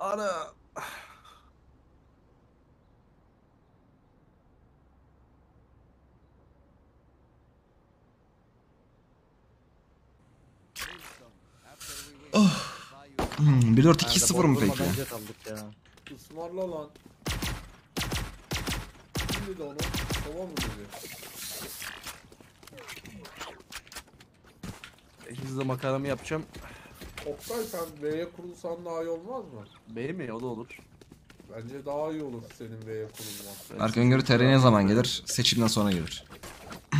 Ana. Hmm, 1-4-2-0 mı peki? Bence kaldık ya. Ismarla lan. Kim dedi onu? Tamam mı dedi? De makaramı yapacağım. Oktay sen V'ye kurulsan daha iyi olmaz mı? Benim mi? O da olur. Bence daha iyi olur senin V'ye kurulman. Berk Öngörü TR ne zaman gelir? Seçimden sonra gelir.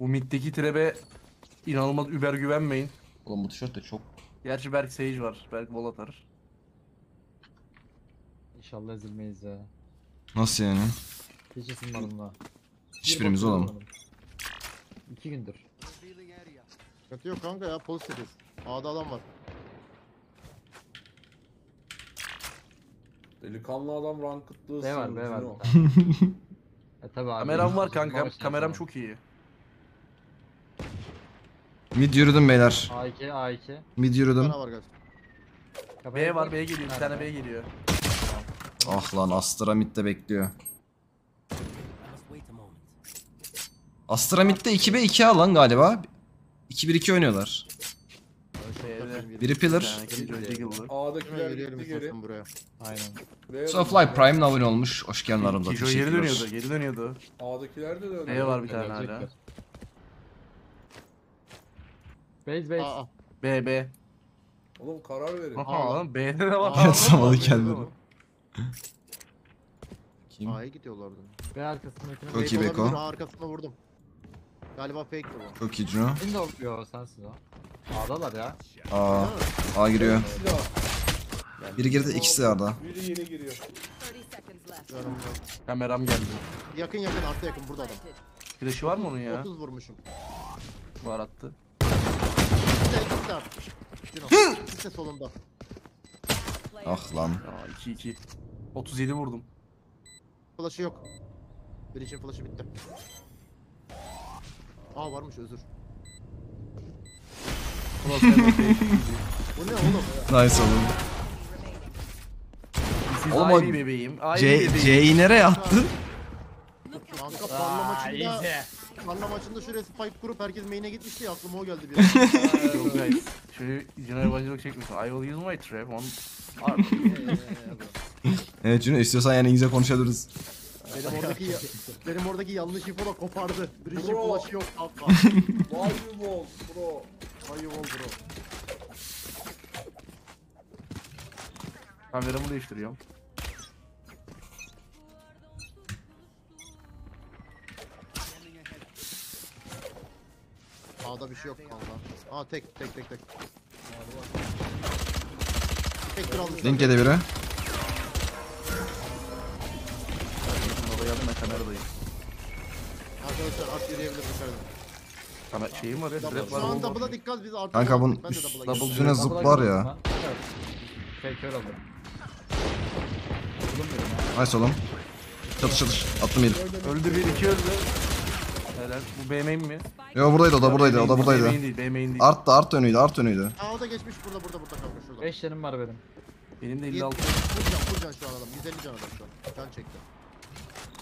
Bu middeki trebe inanılmaz über güvenmeyin. Oğlum bu tişört de çok... Gerçi Berk Sage var. Berk vol atar. İnşallah ezilmeyiz ya. Nasıl yani? Hiç ısınmadım daha. Hiçbirimiz ısınmadım. İki gündür. Kötü yok kanka ya pozitifiz. A'da adam var. Delikanlı adam rankedlığı B var sınırcı var. e tabi abi. Kameram var kanka. Kameram çok iyi. Mid yürüdüm beyler. A2 A2. Mid yürüdüm. var. B var B geliyor. Bir tane B geliyor. Ah lan Astra midde bekliyor. Astra midde 2B 2A lan galiba. 2-1-2 oynuyorlar. Biri Bir pillar. A'dakiler gitti geri. buraya. Aynen. Sofly Prime'le abone olmuş. Hoş geldin aramıza. Geri dönüyordu. Geri dönüyordu. A'dakiler de döndü. B var bir tane hala. Base base. B B. Oğlum karar verin. Aha lan B'de ne var? Aa, samalı kendileri. Kim? A'ya gidiyorlardı. B arkasındakini. Çok iyi Beko. A arkasına vurdum. Galiba fake bu. Çok iyi Juno. Kim de oluyor sensiz o. A'dalar ya. A. A giriyor. Silah. Biri girdi ikisi arada. Biri yeni giriyor. 30 seconds left. Yok. Kameram geldi. Yakın yakın arka yakın burada adam. Flash'ı var mı onun ya? 30 vurmuşum. Var attı. İkisi de ikisi de artık. Cino. İkisi de solunda. Ah lan. Aa 2-2. 37 vurdum. Flash'ı yok. Bir için flash'ı bitti. Aa varmış özür. Bu ne oğlum? Nice oğlum. Siz Oğlum o- Ivy bebeğim. Ivy C bebeğim. C'yi nereye attı? Kanka parla maçında, parla maçında şuraya spike kurup herkes main'e gitmişti ya aklıma o geldi bir. Çok nice. Şöyle Cino yabancılık çekmişsin. I will use my trap on... Abi. Evet Juno istiyorsan yani İngilizce konuşabiliriz. Benim oradaki ya- benim oradaki yanlış info da kopardı. Bir için Bro. yok kanka. Valuable bro. Ayı ol bro. Kameramı değiştiriyorum. A'da bir şey yok kanka. Aa tek tek tek tek. Tek bir aldı. Link yedi biri. Geldim ben kameradayım. Arkadaşlar art yürüyebilir yukarıda. Kamer şeyim var ya. Double- var. Şu an double'a dikkat biz artık. Kanka bun- Ben de double'a double- gidiyorum. Üstüne zıplar ya. Fake kör aldım. Nice oğlum. Çatış çatış. Attım bir. Öldü bir iki öldü. Helal. Bu B main mi? Yo buradaydı o da buradaydı o da buradaydı. main değil, B main değil. Art da art önüydü art önüydü. Aa o da geçmiş burada burada burada kanka şurada. 5 canım var benim. Benim de Yet- 56. Full can full can şu an adam. 150 can adam şu an. Can çekti.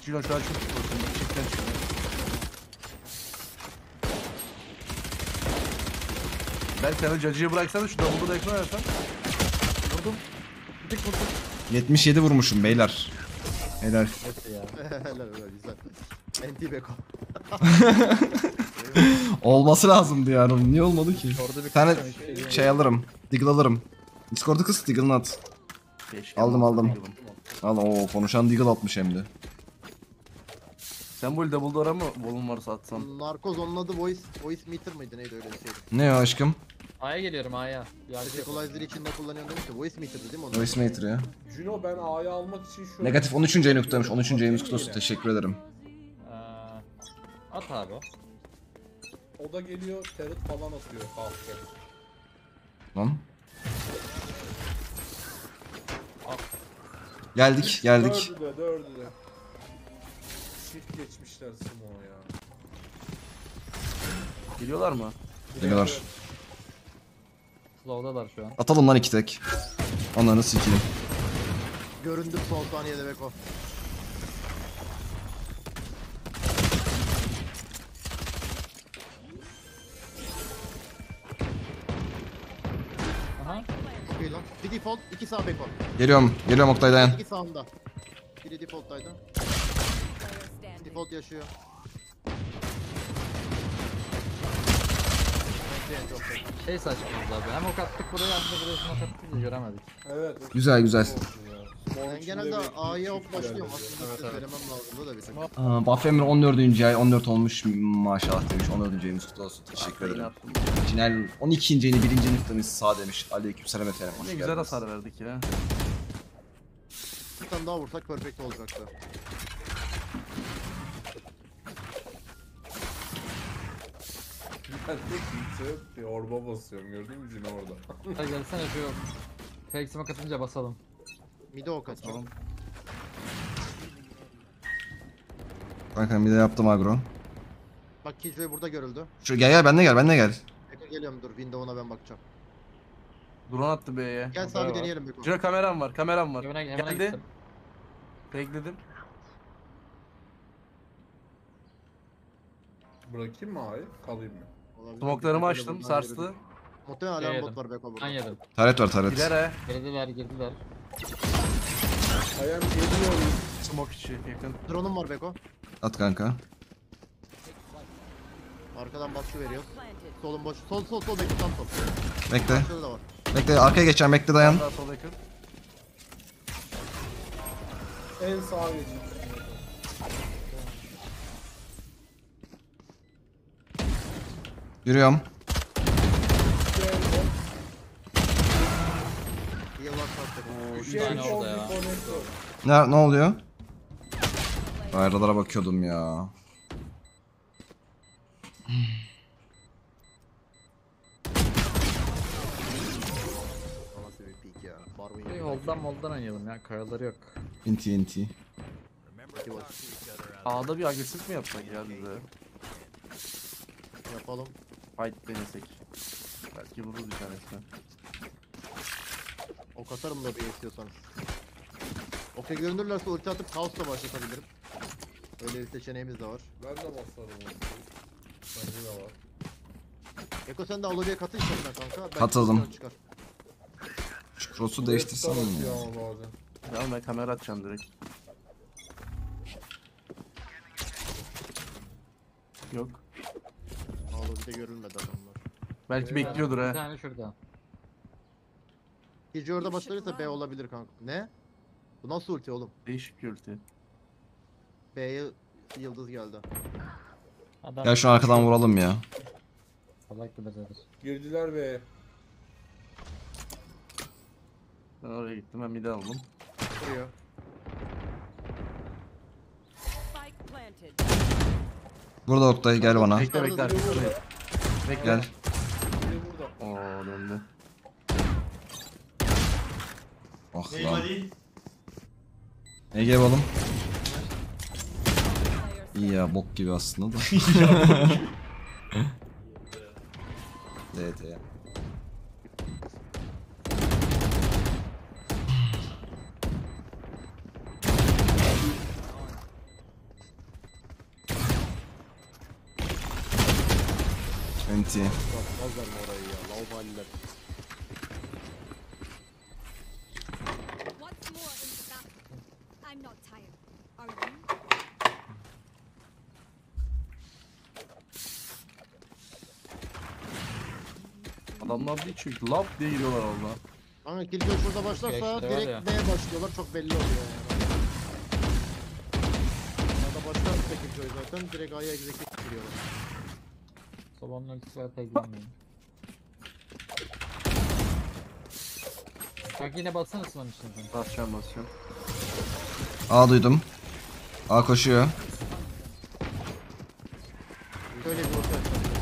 Cino şu an çok korkuyorum. Çiftten çıkıyor. Ben seni cacıya bıraksana şu double'da da ekran versen. Vurdum. Bir tek vurdum. 77 vurmuşum beyler. Helal. Hepsi ya. helal helal güzel. Anti beko. Olması lazımdı yani. Niye olmadı ki? Orada bir tane hiçbir şey alırım. Diggle alırım. Discord'u kıs Diggle'ını at. Keşke Aldım, aldım. Al o konuşan Diggle atmış hem de. Sen böyle double door'a mı volum varsa atsan? Narkoz onun adı voice. Voice meter mıydı neydi öyle bir şeydi. Ne o aşkım? A'ya geliyorum A'ya. Bir arkaya Equalizer içinde kullanıyorum demişti. Voice meter'dı değil mi onun? Voice Mater ya. Juno ben A'yı almak için şöyle... Negatif 13. ayını kutlamış. 13. ayımız Bakayım kutlu olsun. Teşekkür ederim. Ee, At abi. O da geliyor terit falan atıyor kalkıyor. Lan. Geldik geldik. Dördü de dördü de. Shift geçmişler Smo ya. Geliyorlar mı? Kadar? Slow'dalar şu an. Atalım lan iki tek. Onları sikeyim. Göründüm son saniyede Beko. Aha. Çok iyi lan. Bir default, iki sağ Beko. Geliyorum. Geliyorum Oktay dayan. İki sağında. Biri default'taydı. Default yaşıyor. Bekleyin çok bekleyin. Şey saçmalıyız abi. Hem ok attık buraya hem de buraya smoke attık da göremedik. Evet. Güzel güzel. Ben genelde A'ya ok başlıyorum. Aslında Evet, size evet. söylemem lazımdı da bir tek. Aa, Buff Emre 14. ay 14 olmuş maşallah demiş. 14. ayımız kutlu olsun. Teşekkür ederim. Cinel 12. ayını 1. noktamız sağ demiş. Aleykümselam efendim. Hoş Ne güzel geldiniz. hasar verdik ya. Bir tane daha vursak perfect olacaktı. Ben de kimse yok ki orba basıyorum gördün mü Cino orada. Hadi gelsene şu fake smoke atınca basalım. Mide ok. Tamam. Kanka bir de yaptım agro. Bak Killjoy burada görüldü. Şu gel gel bende gel bende gel. Beko geliyorum dur. Window'una ben bakacağım. Drone attı B'ye. Gel sağ bir deneyelim Beko. Ciro kameram var, kameram var. Hemen, hemen Geldi. gittim. Bekledim. Bırakayım mı A'yı? Kalayım mı? Olabilir. Smoklarımı açtım, sarstı. Muhtemelen alarm bot var Beko burada. Ben yedim. Taret var taret. Gider he. Girdiler girdiler. Ayağım geliyor. Smoke içi yakın. Drone'um var Beko. At kanka. Arkadan baskı veriyor. Solun boş. Sol sol sol Beko tam sol. Bekle. Şurada da var. Bekle arkaya geçeceğim bekle dayan. Daha sol yakın. En sağa geçeyim. Yürüyorum. Üç tane orada ya. Ne, ne oluyor? Ayrılara bakıyordum ya. Şey gibi. hold'dan moldan oynayalım ya. Kayaları yok. Inti inti. A'da bir agresif mi yapsak ya bize? Yapalım. Fight denesek. Belki vurur bir tanesini. Ok atarım da bir istiyorsanız. Okey görünürlerse ulti atıp kaosla başlatabilirim. Öyle bir seçeneğimiz de var. Ben de basarım onu. Bende de var. Eko sen de Alobi'ye katıl istersen kanka. Belki Katıldım. pozisyon Çıkar. Şu cross'u değiştirsem mi bazen. Ya ben kamera atacağım direkt. Yok. Alobi'de görülmedi adamlar. Belki Evet. bekliyordur Bir he. tane şurada. Gece orada başlarsa B olabilir kanka. Ne? Bu nasıl ulti oğlum? Değişik bir ulti. B'ye yıldız geldi. Adam Gel şu arkadan vuralım ya. Salak gibi zaten. Girdiler be. Ben oraya gittim ben midi aldım. Vuruyor. Spike planted. Burada Oktay gel bana. Bekle bekle Bekle. Gel. Biri burada. Oo döndü. Oh lan. Ege oğlum. İyi ya bok gibi aslında da. DT ya. Enti. Bakmazlar mı orayı ya? Laubaliler. What's more in the back? I'm not tired. Are you? Adamlar değil çünkü lap diye giriyorlar valla. Kanka Killjoy şurada başlarsa Geçti, var direkt ya. B'ye başlıyorlar. Çok belli oluyor yani. Orada başlarsa Killjoy zaten direkt A'ya execute giriyorlar. Ultisi var teklenmeyin. Kanka yine bassana sıvanın içine sen. Basacağım basacağım. A duydum. A koşuyor. Böyle bir orta burayı.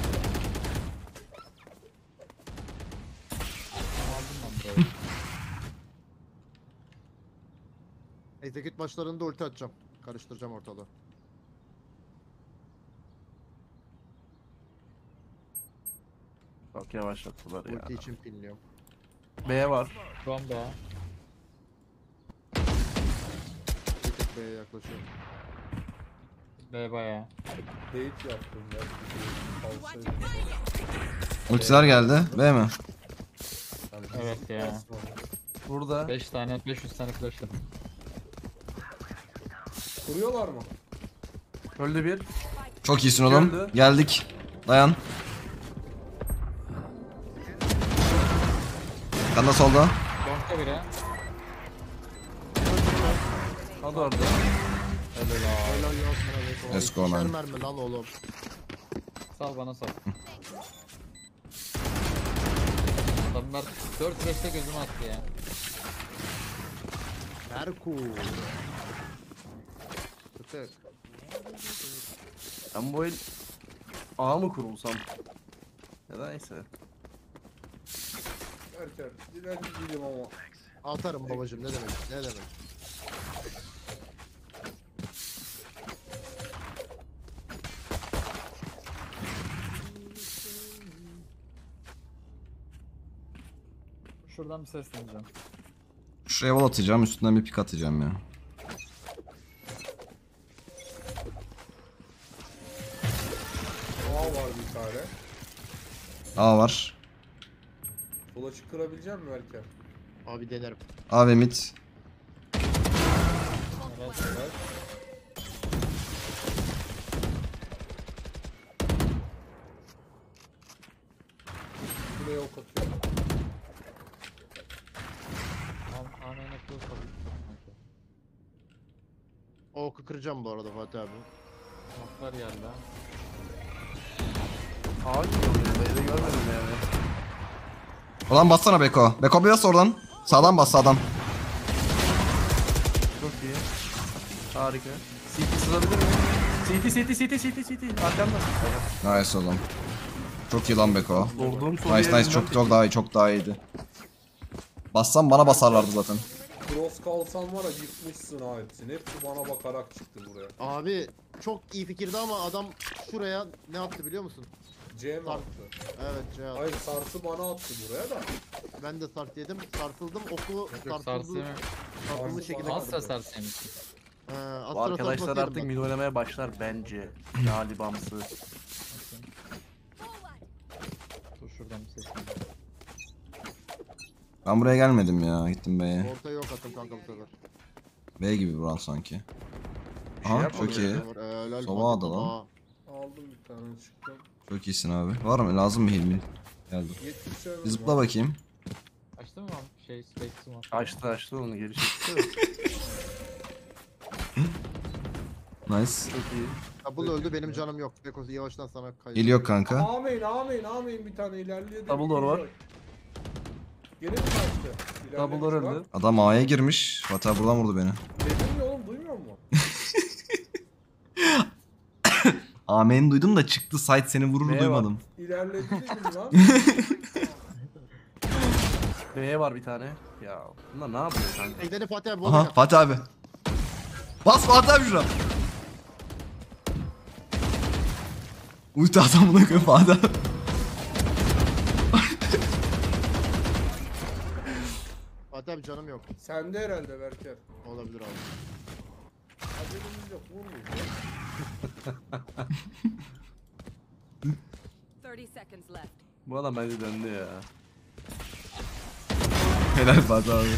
Execute başlarında ulti atacağım. Karıştıracağım ortalığı. Çok yavaşlattılar ya. Ulti için pinliyorum. B var. Bomba. Bir tek B'ye yaklaşıyorum. B baya. Bait yaptım ya. Ultiler geldi. B mi? Evet ya. Burada. 5 tane 500 tane flash yedim. Kuruyorlar mı? Öldü bir. Çok iyisin oğlum. Geldi. Geldik. Dayan. Kanda solda. Long'da biri. Hadi orada. Helal yok sana be. Let's go, İkişer man. mermi lan oğlum. Sal bana sal. Adamlar 4 flash'te gözüme attı ya. Merkur. Tık. Ben bu el A mı kurulsam? Ya da neyse. Erken. Dilenci değilim ama. Atarım babacım ne demek ne demek. Şuradan bir sesleneceğim. Şuraya wall atacağım. Üstünden bir pik atacağım ya. A var bir tane. A var. Flaşı kırabilecek misin Erken? Abi denerim. A ve mid. Buraya ok atıyorum. Amen yapıyor tabii. O oku kıracağım bu arada Fatih abi. Noktalar geldi ha. A gibi oluyor. B'de görmedim yani. Ulan bassana Beko. Beko biraz oradan. Sağdan bas sağdan. Çok iyi. Harika. CT sızabilir mi? CT CT CT CT CT. Arkamda. Nice oğlum. Çok iyi lan Beko. Sorduğum soruya Nice nice çok çok daha iyi çok daha iyiydi. Bassam bana basarlardı zaten. Cross kalsan var ya yıkmışsın ha hepsini. Hepsi bana bakarak çıktı buraya. Abi çok iyi fikirdi ama adam şuraya ne attı biliyor musun? C mi Sar- attı? Evet şey attı. Hayır sarsı bana attı buraya da. Ben de sart yedim. Sarsıldım. Oku Yok sarsıldı. sarsıyor. Sarsılmış Sarsı şekilde Asla kaldı. sarsaymış. Ee, Bu Astra arkadaşlar sarsması artık yedim mid oynamaya başlar bence. Galibamsı. Dur şuradan bir sesleneceğim. Ben buraya gelmedim ya. Gittim ben. B'ye. Ortaya yok attım kanka bu sefer. B gibi buran sanki. Şey Aha çok iyi. Ee, Sova da lan. Aldım bir tane çıktım. Çok iyisin abi. Var mı? Lazım mı Hilmi? Geldim. 70 Bir zıpla bakayım. Açtın mı abi? Şey Spectrum var. Açtı açtı onu geri çekti. Nice. Çok iyi. Double öldü benim canım yok. Beko yavaştan sana kaydı. Geliyor kanka. Amin amin amin bir tane ilerliyor. Double door var. Geri mi kaçtı? Double İlerlemiş door bak. öldü. Adam A'ya girmiş. Hatta buradan vurdu beni. Dedim ya oğlum duymuyor musun? Amen'i duydum da çıktı. Site seni vurur Neye duymadım. İlerledi dedim lan. B'ye var bir tane. Ya bunlar ne yapıyor kanka? Tekleri Fatih abi. Aha. Fatih abi. Bas Fatih abi şuna. Ulti adam buna koyuyor Fatih abi. Fatih abi canım yok. Sende herhalde Berker. Olabilir abi. Haberimiz yok vurmuyor. 30 seconds left. Bu adam bence döndü ya. Helal Fatih abi.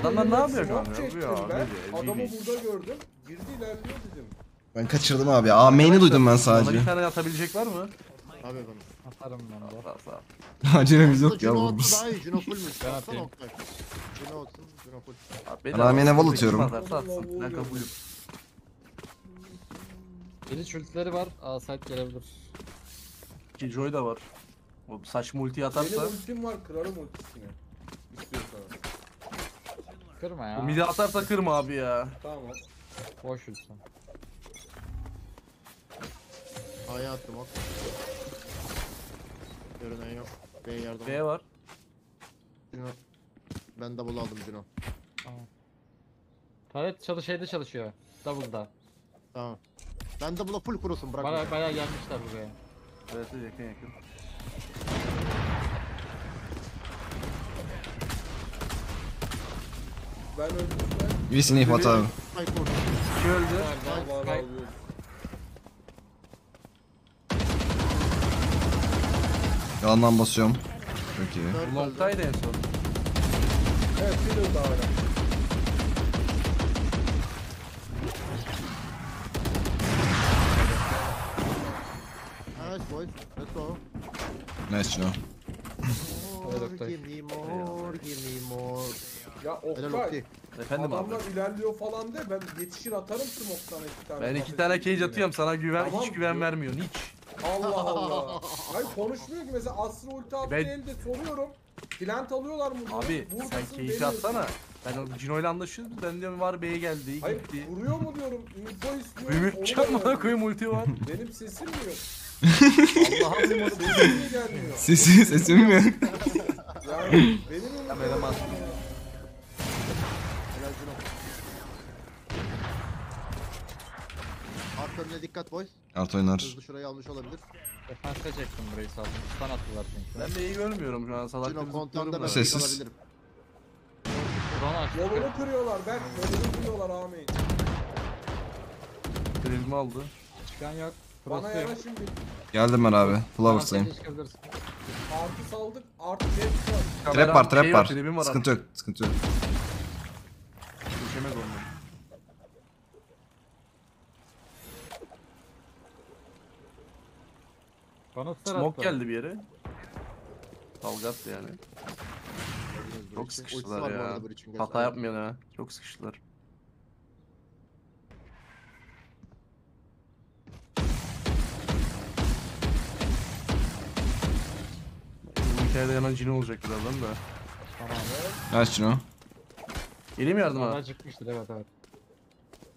Adamlar ne yapıyor Smoke kanka? çektim Yapıyor ben. Adamı burada gördüm. Girdi ilerliyor dedim. Ben kaçırdım abi. Amen'i duydum ben Bana sadece. bir tane atabilecek var mı? Abi bana. Atarım ben de. Sağ sağ. Acelemiz yok ya Juno vururuz. daha iyi. Juno fullmüş. Ben Atsana atayım. Oktay. Juno olsun. Full. Abi, Ben Amin'e wall atıyorum. Atarsa atsın. Ben kabulüm. Biri ultileri var. A site gelebilir. Killjoy da var. O saç multi atarsa. Benim ultim var kırarım ultisini. İstiyorsan. Kırma ya. midi atarsa kırma abi ya. Tamam. Boş ulti. A'ya attım ok. Görünen yok. B yardım. B var. Juno. Ben double aldım Cino. Tamam. Taret çalış şeyde çalışıyor. Double'da. Tamam. Ben double'a full kurusun bırak. Baya baya gelmişler buraya. Evet yakın yakın. Ben öldüm. Bir sniff at abi. Öldü. Yalandan basıyorum. Çok iyi. Long'daydı en son. Evet bir öldü hala. Nice boys. Let's go. Nice Cino. More, give me more, give me more. Ya Helal Oktay. Oktay. Efendim abi. Adamlar ilerliyor falan de ben yetişir atarım smoke'tan iki tane. Ben iki tane cage atıyorum sana güven Tamam. hiç güven vermiyorsun hiç. Allah Allah. Hayır konuşmuyor ki mesela Aslı ulti attığı Ben- elde soruyorum. Plant alıyorlar mı? Abi Buradasın, sen deniyorsun. atsana. Ben o Cino ile anlaşıyoruz. Ben diyorum var B'ye geldi Hayır gitti. vuruyor mu diyorum. Info istiyor. Ümit çakmana da koyayım ulti var. Benim sesim mi yok? Allah'a duymadım. Sesim mi gelmiyor? Sesi sesim mi? Yani benim? Kameraman. Helal Cino. Arka önüne dikkat boys. Alt oynar. Hızlı şurayı almış olabilir. Defansa çektim burayı saldım. Stun attılar çünkü. Ben B'yi görmüyorum şu an salakları Cino kontanda zıplıyorum ben. Sessiz. alabilirim. Drone açtı. Yolunu kırıyorlar ben. Yolunu kırıyorlar Amin. Krevimi aldı. Çıkan yok. Bana Cross'luyum. yana şimdi. Geldim ben abi. Çıkabilirsin. Artı saldık. Artı hep var. Trap var trap Şey var Sıkıntı yok sıkıntı yok. abi. Düşemez ondan. Bana Smoke geldi bir yere. Dalgat yani. Çok sıkıştılar ya. Hata yapmıyor ha. Çok sıkıştılar. Bu hikayede hemen cini olacak birazdan da. Tamam. Nice Cino. Geleyim yardıma. Daha çıkmıştır evet evet.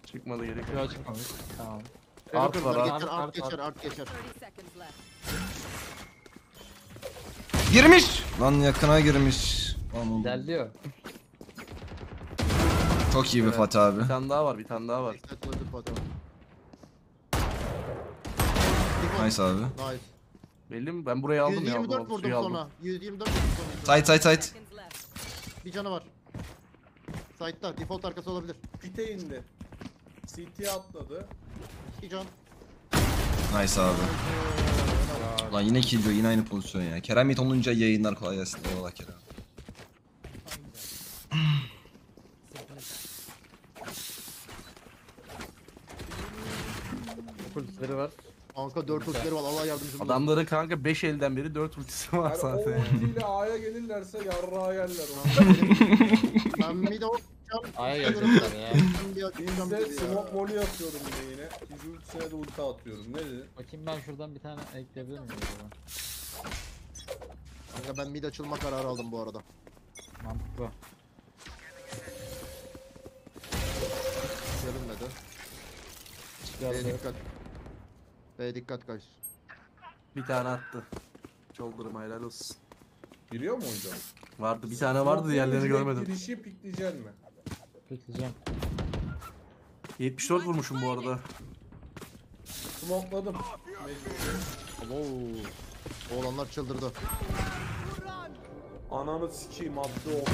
Çıkmadı gerek Yok yok. çıkmamış. Tamam. Art Art var ha. Geçer, Art, art art, geçer, art geçer. 30 seconds left. Girmiş. Lan yakına girmiş. Lan Derliyor. Çok iyi bir Evet. Fatih abi. Bir tane daha var, bir tane daha var. Fatih abi. Nice abi. Nice. Belli mi? Ben burayı aldım ya. 124 bu vurdum suyu aldım. sonra. 124 vurdum sonra. Tight tight tight. Bir canı var. Side'da default arkası olabilir. Pite indi. CT atladı. İki can. Nice abi. Lan yine kill diyor yine aynı pozisyon ya. Kerem Yiğit olunca yayınlar kolay gelsin. Eyvallah Kerem. Kulüsleri var. Kanka 4 ultileri var Allah yardımcımız olsun. Adamların kanka 5 elden beri 4 ultisi var Yani o zaten. ultiyle A'ya gelirlerse yarrağı yerler. Ben de o. Aya gelecekler ya. Bir Bizde smoke molly atıyorum yine yine. İkinci ultisine de ulti atıyorum. Ne dedi? Bakayım ben şuradan bir tane ekleyebilir miyim acaba? Kanka ben mid açılma kararı aldım bu arada. Mantıklı. Görünmedi. B'ye Geldi. dikkat. B'ye dikkat guys. Bir tane attı. Shoulder'ıma helal olsun. Giriyor mu hocam? Vardı bir tane vardı diğerlerini görmedim. Girişi pikleyeceksin mi? Bekleyeceğim. 74 vurmuşum bu arada. Oo. Oğlanlar çıldırdı. Ananı sikeyim attı o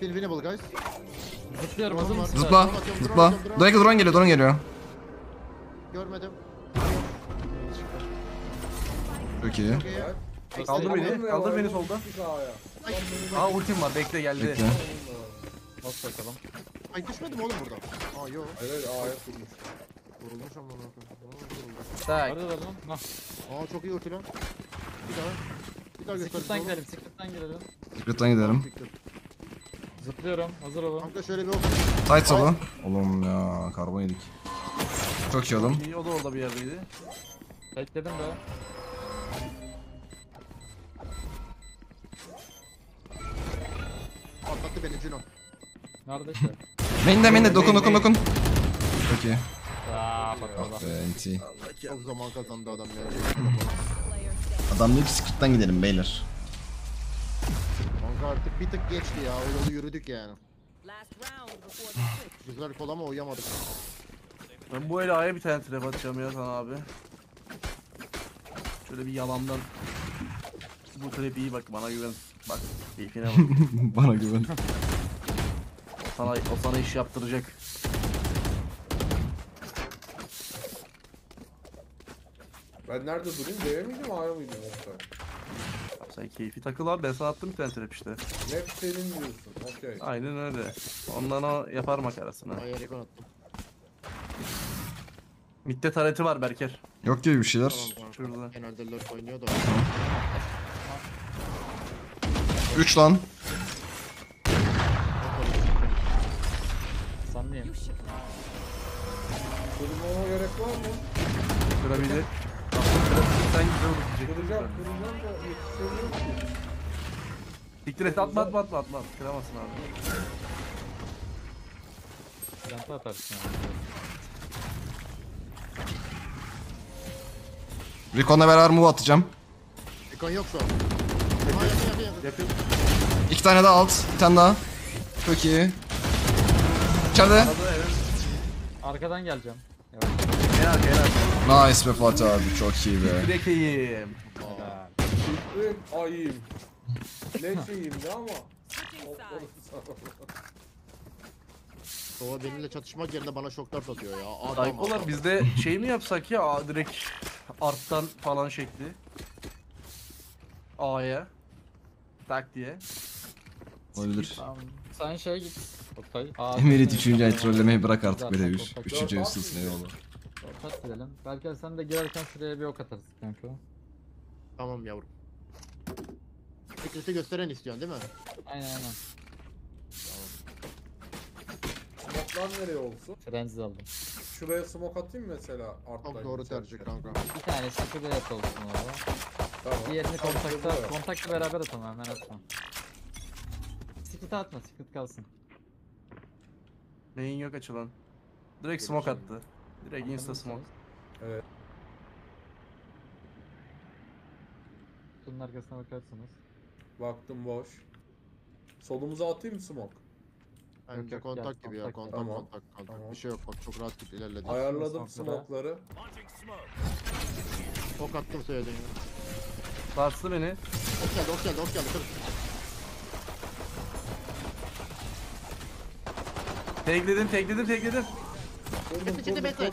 Winnable guys. Zıplıyorum hazır mısın? Zıpla. Zıpla. Direkt drone geliyor drone geliyor. Görmedim. Çok iyi. Kaldır beni, kaldır beni solda. Aa ultim var bekle geldi. Bekle. Bas bakalım. Ay düşmedi mi oğlum burada? Aa yok. Hayır hayır A'ya kurmuş. Vurulmuş ama ne yapayım? Tak. Hadi bakalım. Hah. Aa çok iyi ulti lan. Bir daha. Bir daha göster. Secret'tan girelim. Secret'tan girelim. Secret'tan gidelim. Zıplıyorum. Hazır olun. Kanka şöyle bir ok. Tight solo. Oğlum ya karbon yedik. Çok iyi oğlum. İyi, O da orada bir yerdeydi. Bekledim be. Atlattı beni Cino. Nerede ki? Main'de main'de dokun dokun dokun. Çok iyi. Aaa. Be, NT. Çok zaman kazandı adam ya. Adam diyor ki Secret'tan gidelim beyler. Kanka artık bir tık geçti ya. O yolu yürüdük yani. Güzel kol ama uyamadık. Ben bu ele A'ya bir tane trap atacağım ya sana abi. Şöyle bir yalandan. Bu trap iyi bak bana güven. Bak keyfine bak. Bana güven. O sana, o sana iş yaptıracak. Ben nerede durayım? D'ye miydim A'ya mıydım yoksa? Sen keyfi takıl abi ben sana attım bir tane trap işte. Hep senin diyorsun. Okey. Aynen öyle. Ondan o yapar makarasını. Ay rekon attım. Mitte tareti var Berker. Yok gibi bir şeyler. Tamam kanka. Şurada. Genelde lurk oynuyor da. 3 lan. Know. Durmama gerek var mı? Kırabilir. Sen güzel olur diyecektim. Kıracağım, kıracağım da yetişemiyorum ki. Siktir et atma atma atma atma. Kıramazsın abi. Planta atarsın abi. Recon'la beraber move atacağım. Rekon yok şu an. İki tane daha alt. Bir tane daha. Çok iyi. İçeride. Arkadan geleceğim. En arka. Nice be Fatih abi. Çok iyi be. Helal. Çıktım, ayıyım. Leşeyim de ama. Sova benimle çatışmak yerine bana şoklar satıyor ya. Adam Daykolar adam. biz de şey mi yapsak ya Aa, direkt arttan falan şekli. A'ya. Tak diye. Olabilir. Tamam. Sen şey git. Oktay. Aa, Emerit gitmeyin. 3. ay trollemeyi bırak artık de kontak 3. yok. 3. üstesine eyvallah. Ortak gidelim. Belki sen de girerken şuraya bir ok atarsın kanka. Tamam yavrum. Fikreti gösteren istiyorsun değil mi? Aynen aynen. Smoke'lar nereye olsun? Frenziz aldım. Şuraya smoke atayım mesela arttan. Çok doğru tercih kanka. Bir tanesi şuraya at olsun orada. Tamam. Diğerini kontakta, kontakla beraber atalım hemen atma. Split atma, split kalsın. Main yok açılan. Direkt smoke attı. Direkt insta smoke. Bunun arkasına bakarsınız. Baktım boş. Solumuza atayım mı smoke? Bence yok, kontak gel, gibi ya kontak. kontak Tamam. kontak kontak. Tamam. Bir şey yok bak çok rahat git ilerledi. Ayarladım smoke'ları. Ok attım söyledin ya. Sarstı beni. Ok geldi ok geldi ok geldi kır. Tekledim tekledim tekledim. Bekle.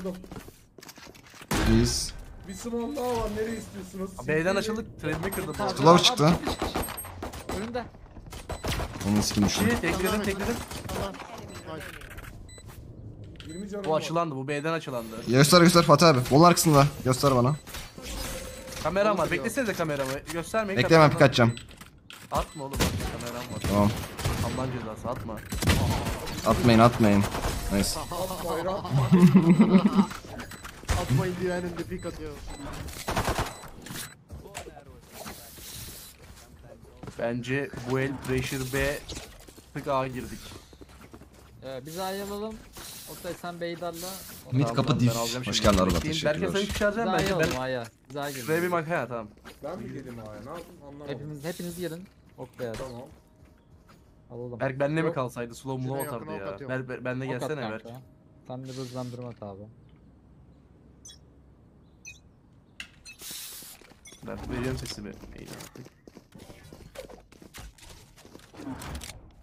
Please. Bir smoke daha var. Nereye istiyorsunuz? B'den CT'yi açıldık. Trap'imi kırdım. Tamam. Claw çıktı. Önünde. Onun skin düştü. İki tekledim tekledim. Tamam. Nice. 20 canım Bu var. açılandı bu B'den açılandı. Göster göster Fatih abi. Bolun arkasında. Göster bana. Kameram var. Beklesenize kameramı. Göstermeyin. Beklemem kameramı. pik atacağım. Atma oğlum. bak, Kameram var. Tamam. Allah'ın cezası atma. Atmayın atmayın. Nice. Atmayın atma. Atmayın diyor önünde pik atıyor. Bence bu el Pressure B tık A girdik. Ee, biz A'yı alalım. Oktay sen Beydar'la. Mid kapı diff. Hoş geldin arada Bekleyin. Berke sen teşekkürler. A'yı bence. Ben A'ya girelim. şuraya bir bak. Ha tamam. Ben mi geleyim A'ya? Ne yapayım anlamadım. Hepimiz, hepiniz girin. Oktay'a da Tamam. alalım. Berk benle mi Yok, kalsaydı slow mo yakın atardı ok ya. atıyorum. Ber, ber, benle ok at gelsene Berk. kanka. Sen de hızlandırma at abi. Ben veriyorum sesimi.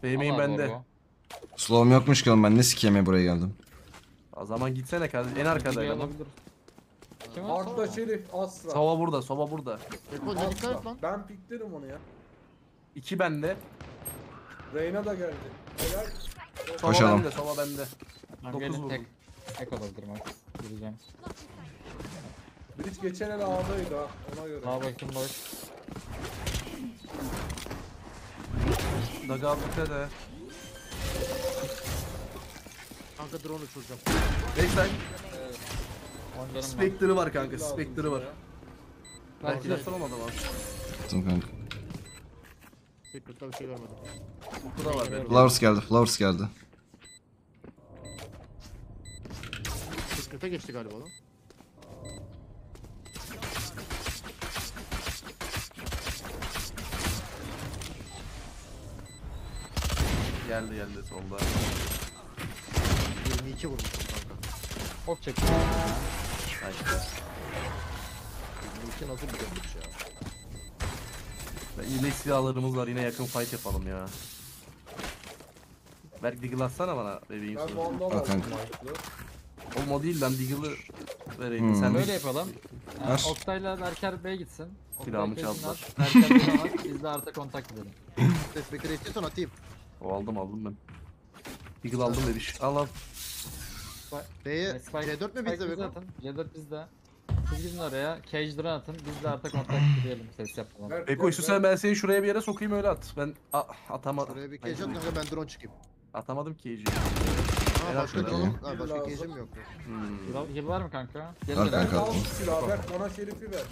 İyi Al abi bende. Slow'um yokmuş ki oğlum ben ne sikiyemeye buraya geldim. O zaman gitsene kardeşim. En arkadaydı. Kim? Arda Şerif Asra. Sova burada, Sova burada. Rekon dikkat et Asra. lan. Ben piklerim onu ya. İki bende. Reyna da geldi. Helal. Sova Koşalım. bende, Sova bende. Ben Dokuz gelin vurdum. tek. Tek olabilir Max. Gireceğim. Bridge geçen el A'daydı ha. Ona göre. Sağ bakın boş. Daga dikkat et. Kanka drone uçuracağım. Backside. 10 canım var. Spectre'ı var kanka, Spectre'ı var. Belki de soramadım abi. Tamam kanka. Secret'ta bir şey görmedim. Bu da var benim. Flowers geldi. Flowers geldi. Secret'a geçti galiba lan. Geldi geldi solda. 22 vurmuşum kanka. Ok çekiyor. 22 nasıl bir dönmüş ya. yine silahlarımız var yine yakın fight yapalım ya. Berk Deagle atsana bana bebeğim Ben sana. Vandal Al aldım kanka. Mike'lı. Oğlum o değil lan Deagle'ı vereyim. Hmm. Sen Böyle yapalım. Yani Ver. Oktay'la Berker Bey gitsin. Oktay Silahımı Bey'in çaldılar. Berker Biz de artı kontak gidelim. Ses bekir istiyorsan atayım. O aldım aldım ben. Deagle aldım bebiş. Al al. B'ye Spike- C4 mi Spike bizde be? atın. C4 bizde. Siz gidin oraya. Cage drone atın. Biz de artı kontak gidelim. Ses yapalım. Ver, Eko ver, istiyorsan ben seni şuraya bir yere sokayım öyle at. Ben a, atamadım. Oraya bir cage at kanka ben drone çıkayım. Atamadım. Ha Helal başka olsun. drone'um, ha Lazım. başka cage'im yok. Hmm. Heal, heal var mı kanka? Gel Var gel. kanka. Al silahı ver bana şerifi ver.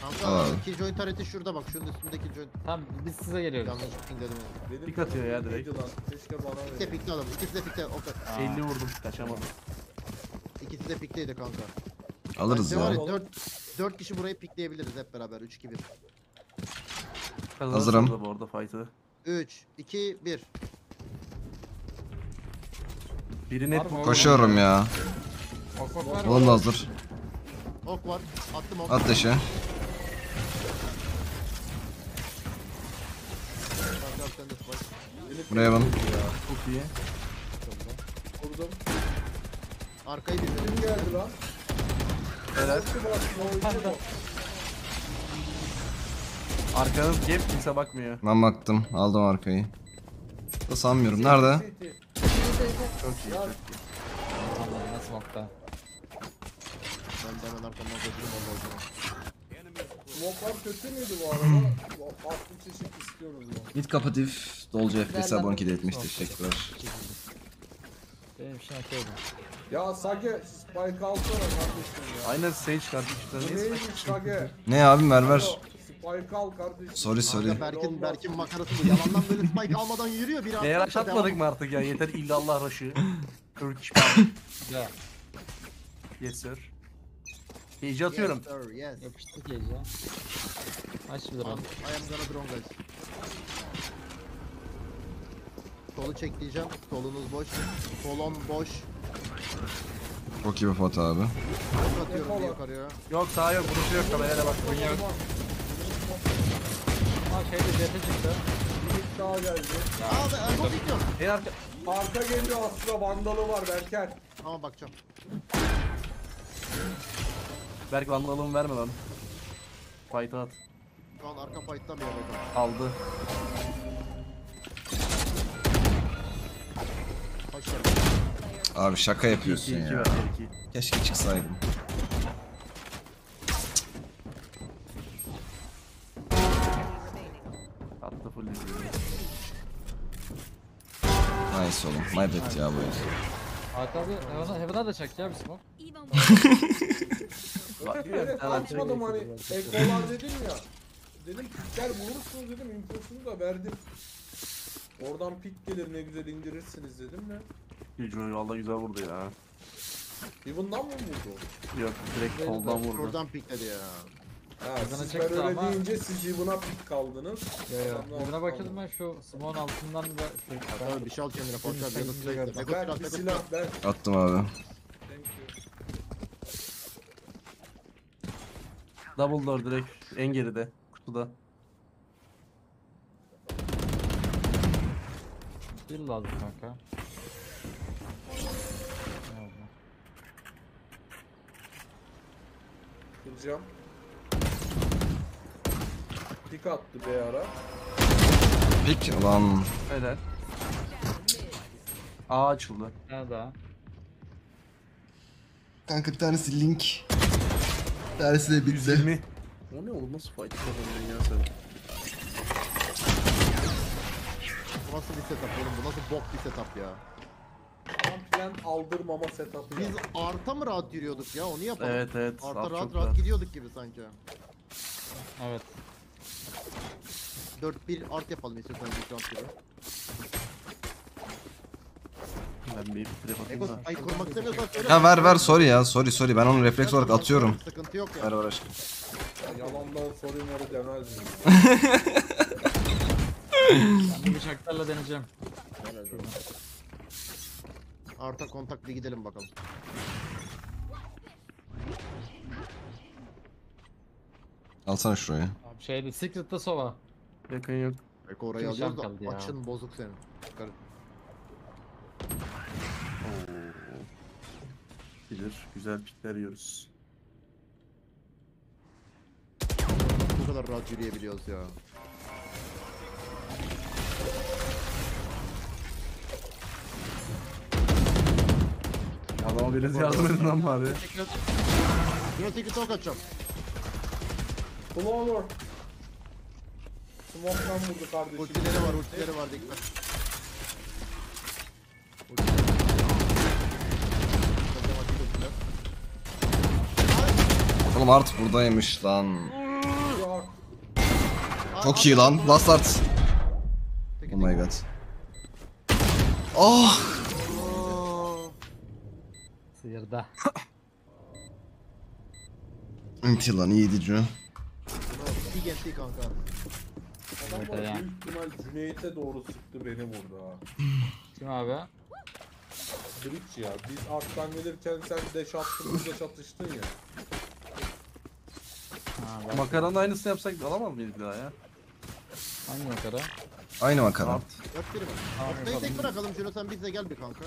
Kanka Aa. kill joint tareti şurada bak şunun üstündeki joint. Tamam biz size geliyoruz. Yanlış ping dedim. Pik atıyor ya direkt. Keşke bana Pikte ver. pikte adam. İkisi de pikte. O kadar. Aa. 50 vurdum kaçamadım. İkisi de pikteydi kanka. Alırız Bence var ya. ya 4 4 kişi burayı pikleyebiliriz hep beraber 3 2 1. Kazanırız Hazırım. da Bu arada fight'ı. 3 2 1. Biri net Var mı? bu. Koşuyorum ya. Ok ok var mı? Oğlum da hazır. Ok var. Attım ok. At deşe. Kanka sen de spike. Buraya bak. Çok iyi. Arkayı bitirdim. Kim geldi lan? Helal. Arkanız gap kimse bakmıyor. Ben baktım. Aldım arkayı. Da sanmıyorum. Nerede? Çok iyi. Çok iyi. Vallahi nasıl nokta. Ben de hemen arkamdan koşuyorum valla o zaman. Smoke'lar kötü müydü bu arada? Farklı çeşit istiyoruz ya. Mid kapatif. Dolcu FPS Nereden abonki de etmiş. Teşekkürler. Benim için okeydi. Ya Sage spike alsana kardeşim ya. Aynen Sage kardeşim. Neymiş Sage? Ne ver. Alo, Spike al kardeşim. Sorry sorry. Berk'in Berk'in makarası bu. Yalandan böyle spike almadan yürüyor. Bir Neye atlarsa rush atmadık mı artık ya? Yeter illallah rush'ı. Turkish power. Ya Yes sir. Cage'i atıyorum. Yes sir yes. yapıştık ya. Aç bir I drone. am gonna drone guys. Solu çekleyeceğim. Solunuz boş. Solon boş. Çok iyi bir foto abi. Ok atıyorum bir yukarıya. Yok sağ yok. Burası yok. Kameraya bak. Aa şeyde CT çıktı. Bir daha geldi. Aa ben Erdoğan bekliyorum. En arka. Arka geliyor aslında vandalı var Berker. Tamam bakacağım. Berk vandalımı verme lan. Fight at. Şu an arka fight'tan bir bakalım. Aldı. Abi şaka 2 yapıyorsun 2 ya. ver 2. Keşke çıksaydım. Attı full. Nice oğlum. My bad ya bu ya. Hakan abi Heaven'a, da çak ya bir smoke. Kaçmadım hani ekolar dedim ya. Dedim pikler vurursunuz dedim infosunu da verdim. Oradan pik gelir ne güzel indirirsiniz dedim de. Gülcü valla güzel vurdu ya. Even'dan mı vurdu? Yok direkt soldan vurdu. Şuradan pikledi ya. Ha, siz ben öyle ama- deyince siz Even'a pik kaldınız. Yo. Sonra Heaven'a bakıyordum ben şu smoke'un altından da şu Tabii bir şey al kendine. Força bir Sen ya da silah Ver silah, bir silah silah. ver. Attım abi. Thank you. Double door direkt en geride. Kutuda. Heal lazım kanka. Ne oldu? Kıracağım. Pik attı bir ara. Pik lan. Helal. A açıldı. Ne daha? Kanka bir tanesi link. Bir tanesi de 120. O ne oğlum nasıl fight kazandın ya sen? Bu nasıl bir setup oğlum? Bu nasıl bok bir setup ya? Tam plan aldırmama setup'ı Biz ya. arta mı rahat yürüyorduk ya? Onu yapalım. Evet evet. Arta rahat rahat rahat. gidiyorduk gibi sanki. Evet. 4-1 art yapalım istiyorsanız bir round gibi. Ben bir trap atayım Ego da. ay kurmak istemiyorsan söyle. Ya ver ver sorry ya. Sorry sorry. Ben onu refleks olarak atıyorum. Sıkıntı yok ya. Ver ver aşkım. Yalandan sorayım onu demez miyim? Ben bıçaklarla deneyeceğim. Arta kontak bir gidelim bakalım. Alsana şurayı. Şeyde Secret'ta sova. Yakın yok. Eko orayı Kim da ya? açın bozuk senin. Et. Bilir. Güzel pikler yiyoruz. Bu kadar rahat yürüyebiliyoruz ya. Adama biraz yardım edin lan bari. Yine tekli talk atacağım. Flower. Smoke'dan vurdu kardeşim. Ultileri var ultileri var dikkat. Oğlum Art buradaymış lan. Çok iyi lan. Last Art. Oh my god. Oh! Sıyırda. Inti lan iyiydi Cü. İyi gençlik kanka. Adam Evet ya. büyük ihtimal Cüneyt'e doğru sıktı beni vurdu ha. Kim abi? Bridge ya. Biz arttan gelirken sen deş attın biz de çatıştın ya. Ha, bak. Makaranın aynısını yapsak alamaz mıyız bir daha ya? Hangi makara? Aynı makara. Yok biri. Tamam, Oktay'ı tek bırakalım şunu sen bizle gel bir kanka.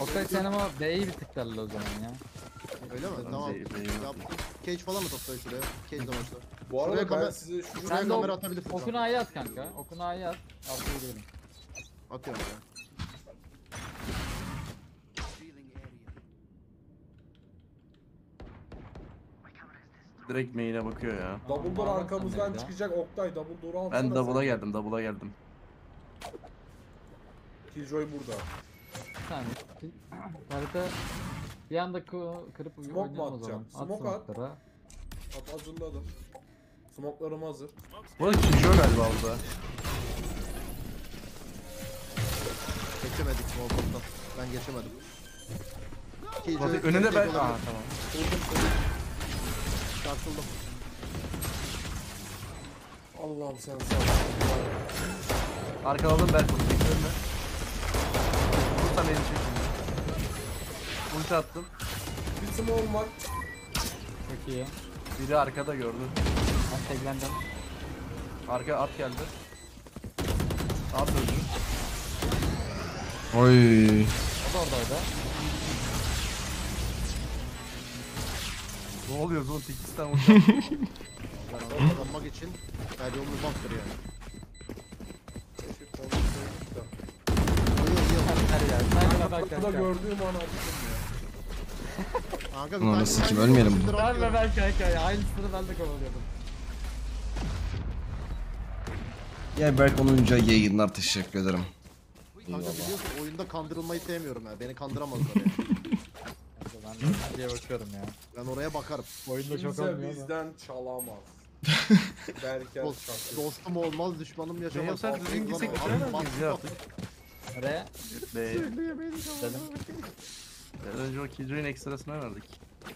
Okay sen ama B'yi bir tıklarla o zaman ya. Öyle mi? Tamam. Cage falan mı toplayın şuraya? Cage de başla. Bu arada Şuraya ben kamer- size Şuraya Sen de kamera atabilirsin. Okunu kanka. A'ya at kanka. Okunu A'ya at. Arkaya gidelim. Atıyorum ya. Direkt main'e bakıyor ya. double door Tamam, arkamızdan ya. çıkacak Oktay double door'u alsana. Ben double'a geldim, double'a geldim. Killjoy burada. Bir. Harita bir anda kı- kırıp Smoke mu oynayalım o atacağım? zaman. Smoke at. smoke'ları. At hazırladım. Smoke'larım hazır. Bu arada Killjoy galiba burada. Geçemedik Molotof'tan. Ben geçemedim. Bak, önünde ben... Aa tamam. Vurdum seni. Çarpıldım. Allah'ım sen sağ ol. Arkaladım Berk onu bekliyorum ben. Vursam elini çekeyim. Ulti attım. Bir smoke var. Çok iyi. Biri arkada gördü. Ben taglendim. Arka at geldi. At öldü. Oy. O da oradaydı. Ne oluyor. Ben onu kazanmak için her yolunu baktır yani. Yıl yıl. Her yer. Bebek Kapıda kanka. gördüğüm an acıdım ya. Kanka Ulan tane- nasıl kim, ölmeyelim bu. Ben. Aynısını de kovalıyordum. Ya Berk olunca yayınlar teşekkür ederim. Kanka biliyorsun oyunda kandırılmayı sevmiyorum ya. Beni kandıramazlar ya. Diye bakıyorum ya. Ben oraya bakarım. Oyunda çok Kimse olmuyor ama. bizden çalamaz. Derken Dost, çaktı. dostum olmaz, düşmanım yaşamaz. sen düzgün gitsek bitiremez miyiz ya artık? Nereye? Be. Dedim. Biraz önce o Killjoy'un ekstrasına verdik.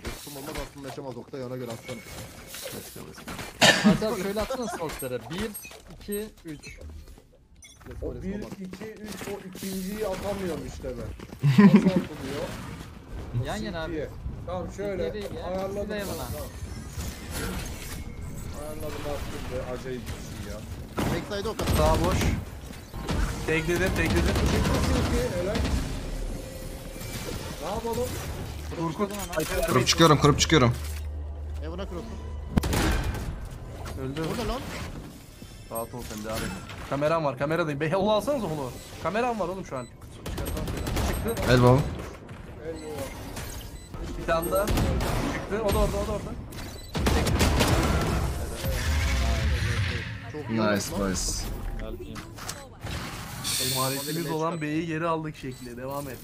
Dostum olmaz aslında yaşamaz Oktay ona göre aslanım. Let's go, let's go. Hatta şöyle atsana smoke'ları. 1, 2, 3. O 1, 2, 3 o ikinciyi atamıyorum işte ben. Nasıl atılıyor? Yan yana abi. Tamam şöyle değil ya, ayarladım. ikisi de ben, yana. tamam. Ayarladım attım be acayip bir şey ya. Backside'e o kadar. Sağ boş. Tekledim, tekledim. CT helal. Ne yapalım? Turkut. Ay, Kurup çıkıyorum kurup çıkıyorum. Evan'a cross'um. Öldü. Ne lan? Rahat ol sen devam et. Kameram var, kameradayım. Be holo alsanıza holo. Kameram var oğlum şu an. Çıktı. Elbow. Eyvallah. Bir tane daha. Çıktı. O da orada, o da orada. Çok Nice boys. Emanetimiz olan B'yi geri aldık şekli. Devam et.